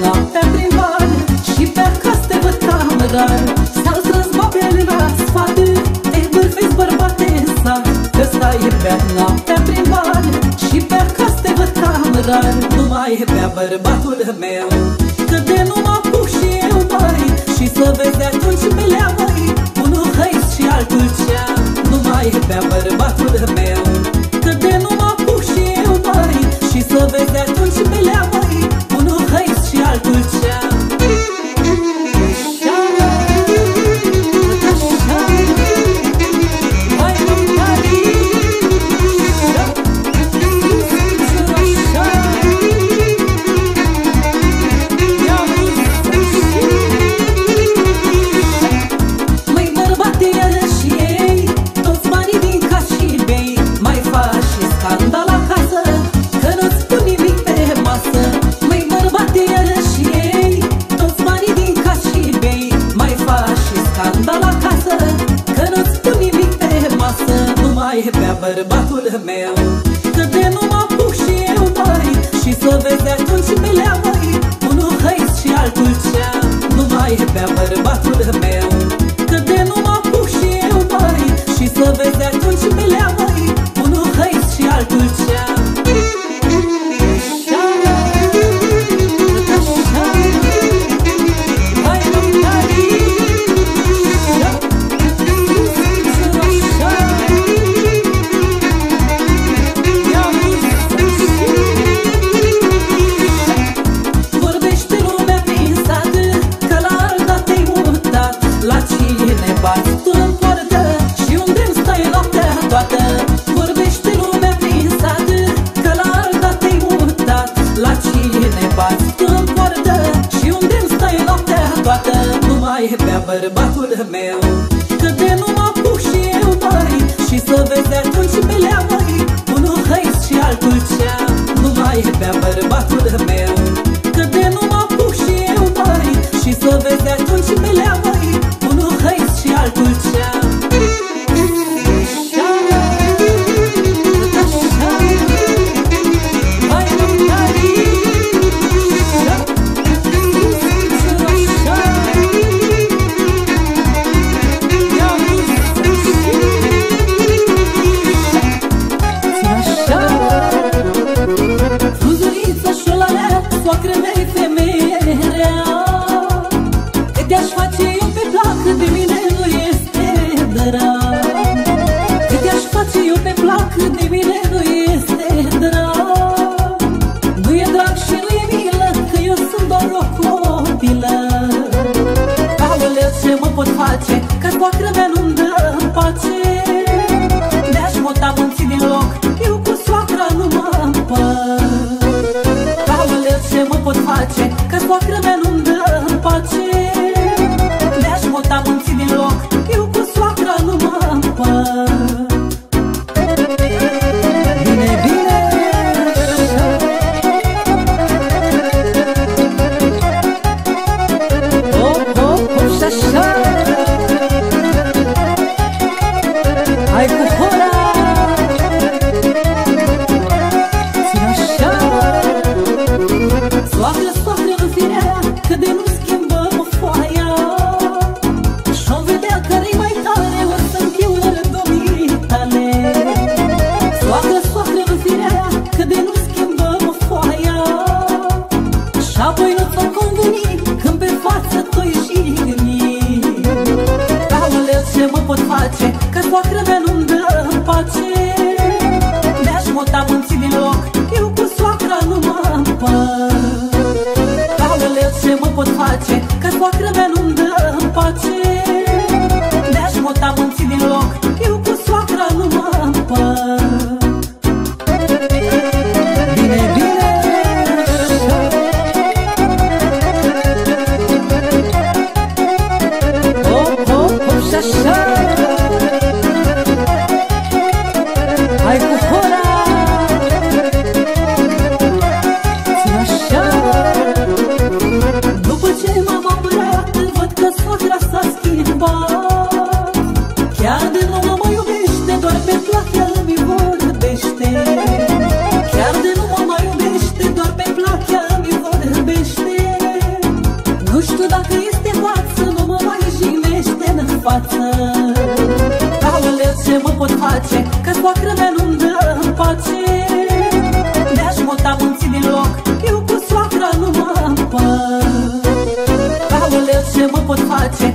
noaptea prin bani Și pe acasă te văd cam rar S-au strâns babele la sfate Te bârfiți bărbate în sat. Că stai pe noaptea prin bani Și pe acasă te văd cam rar Nu mai e pe bărbatul meu. Că de nu mă apuc și eu mai Și să vezi atunci pe lea mai Unul hăiți și altul cea. Nu mai e pe bărbatul meu și scandal acasă Că nu-ți pun nimic pe masă Nu mai e pe bărbatul meu. Că de nu mă apuc și eu mai Și să vezi atunci pe lea toată Nu mai e pe bărbatul meu. Că de nu mă apuc și eu mai Și să vezi atunci pe lea mai Unul hăiți și altul cea soacră mea femeie rea Că te-aș face eu pe plac, de mine nu este drag. Că te-aș face eu pe plac, de mine nu este drag. Nu e drag și nu e milă, că eu sunt doar o copilă. Aoleu, ce mă pot face, că soacră mă pot face Că soacră mea nu-mi dă pace. Mi-aș muta munții din loc Eu cu soacra nu mă împăr. Aoleu, ce mă pot face Că soacră mea nu-mi dă pace. Mi-aș muta munții din loc Eu cu soacra nu mă împăr face, că soacră mea nu-mi dă în pace Mi-aș muta munții din loc, eu cu soacra nu mă împăr. Aoleu, ce mă pot face,